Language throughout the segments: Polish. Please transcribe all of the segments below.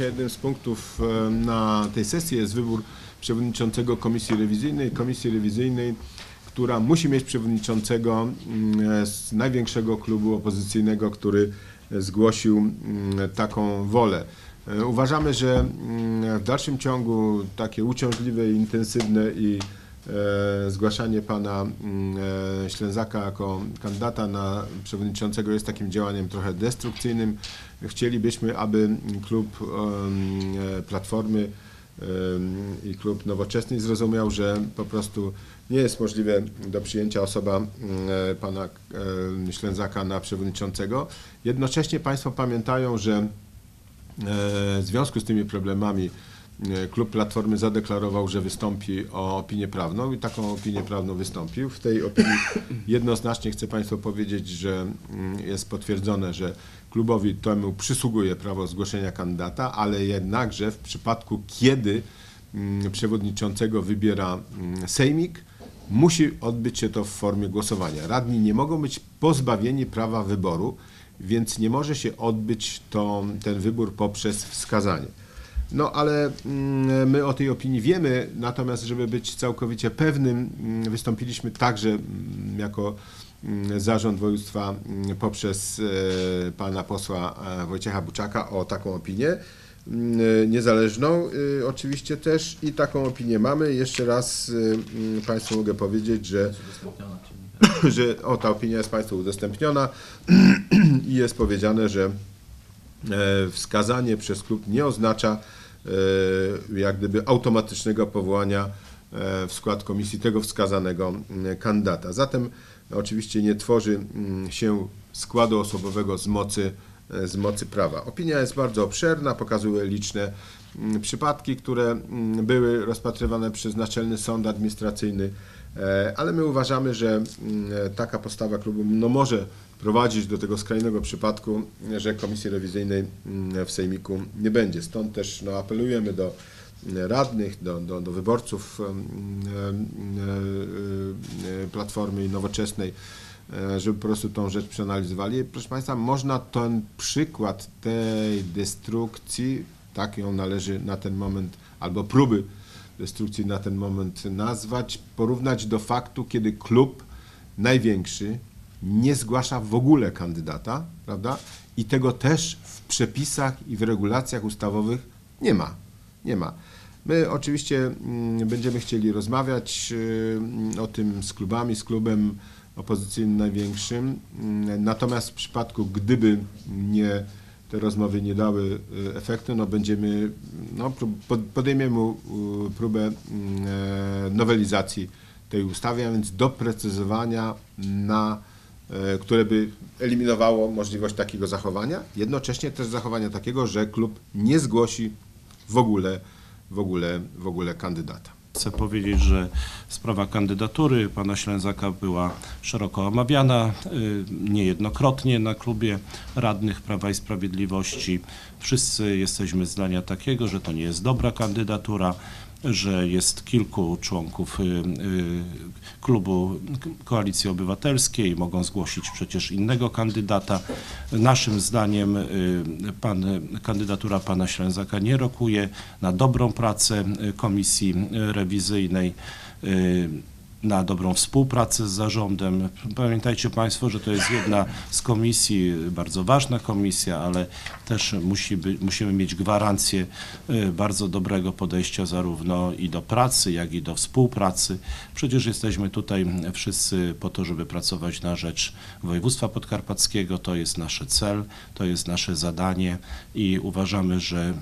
dzisiaj jednym z punktów e, na tej sesji jest wybór przewodniczącego komisji rewizyjnej. Komisji rewizyjnej, która musi mieć przewodniczącego mm, z największego klubu opozycyjnego, który zgłosił mm, taką wolę. E, Uważamy, że mm, w dalszym ciągu takie uciążliwe, intensywne i e, zgłaszanie pana mm, e, Ślęzaka jako kandydata na przewodniczącego jest takim działaniem trochę destrukcyjnym. Chcielibyśmy, aby klub e, Platformy i klub Nowoczesnej zrozumiał, że po prostu nie jest możliwe do przyjęcia osoba mm, e, pana e, Ślęzaka na przewodniczącego. Jednocześnie Państwo pamiętają, że E, w związku z tymi problemami e, klub Platformy zadeklarował, że wystąpi o opinię prawną i taką opinię prawną wystąpił. W tej opinii jednoznacznie chcę Państwu powiedzieć, że mm, jest potwierdzone, że klubowi temu przysługuje prawo zgłoszenia kandydata, ale jednakże w przypadku, kiedy mm, przewodniczącego wybiera mm, Sejmik, musi odbyć się to w formie głosowania. Radni nie mogą być pozbawieni prawa wyboru, więc nie może się odbyć to, ten wybór poprzez wskazanie. No ale mm, my o tej opinii wiemy, natomiast żeby być całkowicie pewnym, mm, wystąpiliśmy także mm, jako zarząd województwa poprzez e, pana posła e, Wojciecha Buczaka o taką opinię niezależną y, oczywiście też i taką opinię mamy. Jeszcze raz y, Państwu mogę powiedzieć, że że o, ta opinia jest Państwu udostępniona i jest powiedziane, że e, wskazanie przez klub nie oznacza jak gdyby automatycznego powołania e, w skład komisji tego wskazanego mm, kandydata. Zatem oczywiście nie tworzy mm, się składu osobowego z mocy, e, z mocy prawa. Opinia jest bardzo obszerna, pokazuje liczne mm, przypadki, które były rozpatrywane przez Naczelny Sąd Administracyjny, e, ale my uważamy, że taka postawa klubu no, może prowadzić do tego skrajnego przypadku, że komisji rewizyjnej mm, w Sejmiku nie będzie. Stąd też no, apelujemy do radnych, do, do, do wyborców e, e, Platformy Nowoczesnej, e, żeby po prostu tą rzecz przeanalizowali. Proszę Państwa, można ten przykład tej destrukcji, tak ją należy na ten moment, albo próby destrukcji na ten moment nazwać, porównać do faktu, kiedy klub największy nie zgłasza w ogóle kandydata, prawda? I tego też w przepisach i w regulacjach ustawowych nie ma. Nie ma. My oczywiście mm, będziemy chcieli rozmawiać y, o tym z klubami, z klubem opozycyjnym największym. Mm, Natomiast w przypadku, gdyby nie te rozmowy nie dały y, efektu, no będziemy, no podejmiemy próbę mm, e, nowelizacji tej ustawy, a więc doprecyzowania na które by eliminowało możliwość takiego zachowania, jednocześnie też zachowania takiego, że klub nie zgłosi w ogóle, w ogóle, w ogóle kandydata. Chcę powiedzieć, że sprawa kandydatury pana Ślęzaka była szeroko omawiana y, niejednokrotnie na klubie radnych Prawa i Sprawiedliwości. Wszyscy jesteśmy zdania takiego, że to nie jest dobra kandydatura, że jest kilku członków y, y, klubu Koalicji Obywatelskiej, mogą zgłosić przecież innego kandydata. Naszym zdaniem y, pan, kandydatura pana Ślęzaka nie rokuje na dobrą pracę komisji rewizyjnej. Na dobrą współpracę z zarządem. Pamiętajcie Państwo, że to jest jedna z komisji, bardzo ważna komisja, ale też musi by, musimy mieć gwarancję y, bardzo dobrego podejścia zarówno i do pracy, jak i do współpracy. Przecież jesteśmy tutaj wszyscy po to, żeby pracować na rzecz województwa podkarpackiego. To jest nasz cel, to jest nasze zadanie i uważamy, że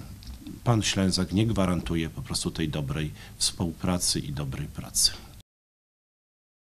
pan Ślęzak nie gwarantuje po prostu tej dobrej współpracy i dobrej pracy.